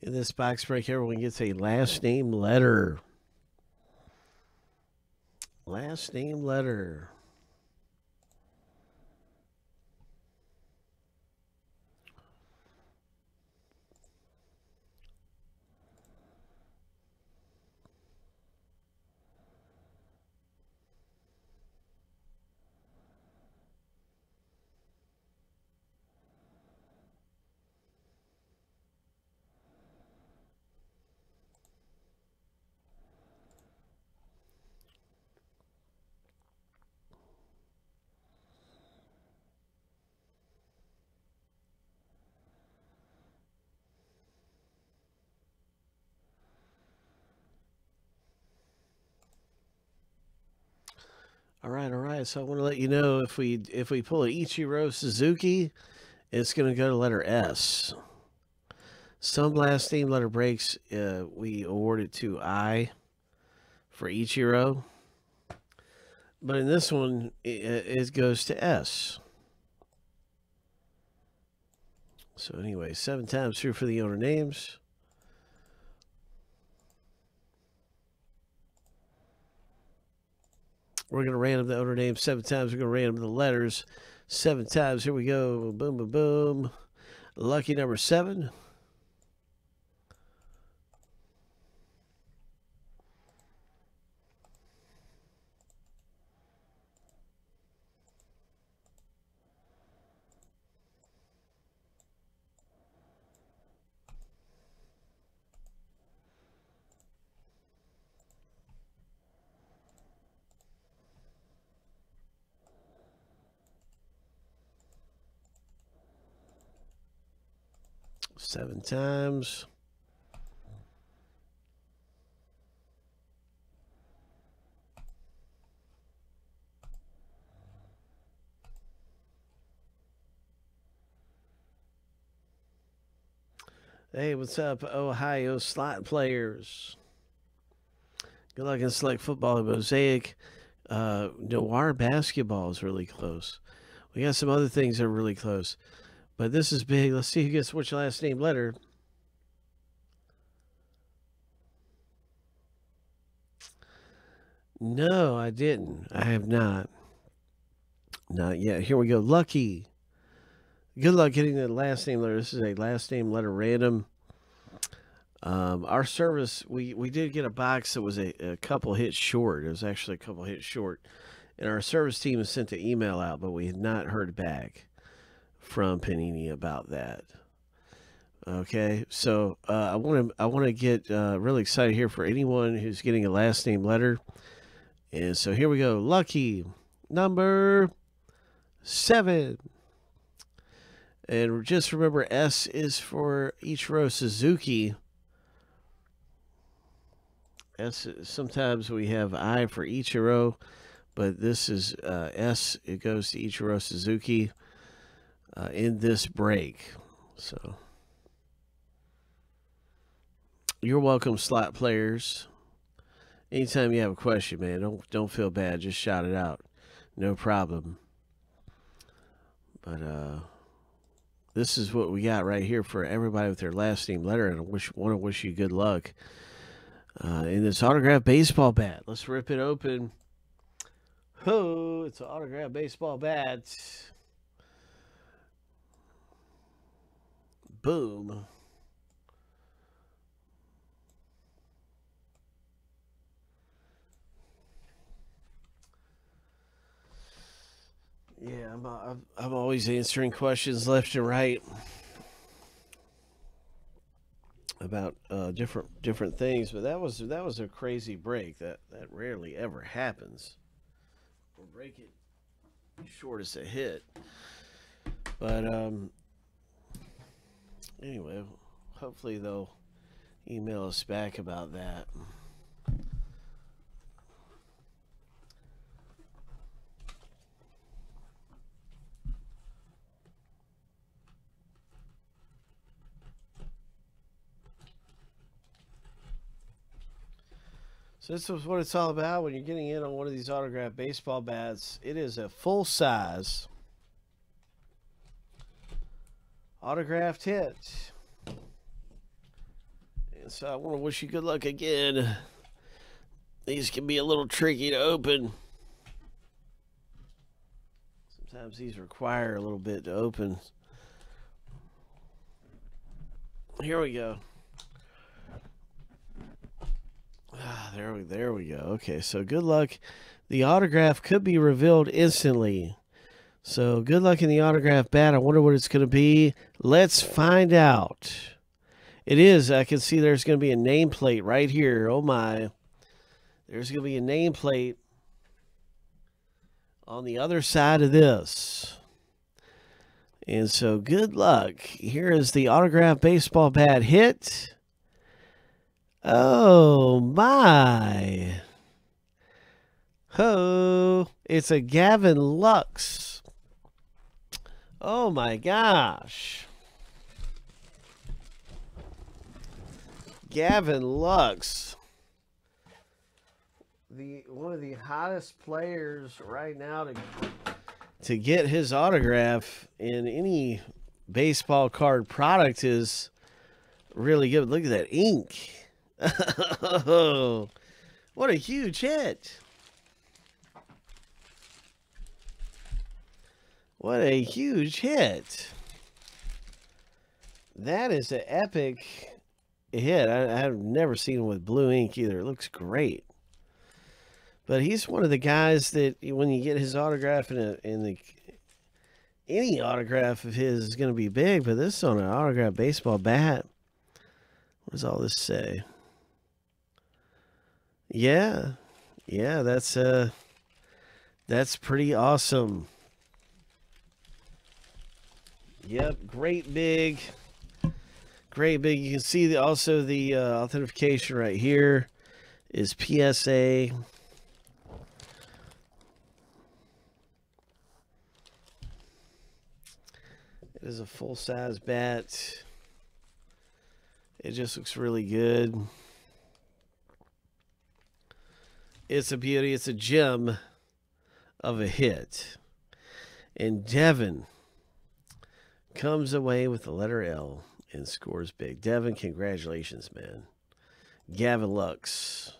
In this box break, everyone gets a last name letter. Last name letter. All right, all right. So I want to let you know if we if we pull an Ichiro Suzuki, it's going to go to letter S. Some last name letter breaks, uh, we award it to I for Ichiro. But in this one, it, it goes to S. So anyway, seven times through for the owner names. We're going to random the owner name seven times. We're going to random the letters seven times. Here we go. Boom, boom, boom. Lucky number seven. Seven times. Hey, what's up, Ohio slot players? Good luck in select football mosaic. Uh, Noir basketball is really close. We got some other things that are really close. But this is big. Let's see who gets which last name letter. No, I didn't. I have not. Not yet. Here we go. Lucky. Good luck getting the last name letter. This is a last name letter random. Um, our service, we, we did get a box that was a, a couple hits short. It was actually a couple hits short. And our service team sent an email out, but we had not heard back from Panini about that. Okay, so uh, I want to I want to get uh, really excited here for anyone who's getting a last name letter, and so here we go. Lucky number seven, and just remember S is for Ichiro Suzuki. S sometimes we have I for Ichiro, but this is uh, S. It goes to Ichiro Suzuki uh, in this break. So you're welcome, slot players. Anytime you have a question, man, don't don't feel bad. Just shout it out. No problem. But uh, this is what we got right here for everybody with their last name letter, and I wish want to wish you good luck uh, in this autographed baseball bat. Let's rip it open. Oh, it's an autograph baseball bat. Boom. Yeah, I'm, uh, I'm always answering questions left and right about uh, different different things, but that was that was a crazy break. That that rarely ever happens. Or break it short as a hit. But um, anyway, hopefully they'll email us back about that. So this is what it's all about when you're getting in on one of these autographed baseball bats. It is a full size autographed hit. And so I want to wish you good luck again. These can be a little tricky to open. Sometimes these require a little bit to open. Here we go. Ah, there we there we go. Okay, so good luck. The autograph could be revealed instantly. So good luck in the autograph bat. I wonder what it's going to be. Let's find out. It is. I can see there's going to be a nameplate right here. Oh my. There's going to be a nameplate on the other side of this. And so good luck. Here is the autograph baseball bat hit. Oh my. Ho, it's a Gavin Lux. Oh my gosh. Gavin Lux. The one of the hottest players right now to to get his autograph in any baseball card product is really good. Look at that ink. oh, what a huge hit. What a huge hit. That is an epic hit. I, have never seen him with blue ink either. It looks great. But he's one of the guys that when you get his autograph in, a, in the any autograph of his is going to be big, but this is on an autograph baseball bat. What does all this say? Yeah. Yeah, that's uh that's pretty awesome. Yep, great big. Great big. You can see the, also the uh, authentication right here is PSA. It is a full size bat. It just looks really good. It's a beauty. It's a gem of a hit. And Devin comes away with the letter L and scores big. Devin, congratulations, man. Gavin Lux.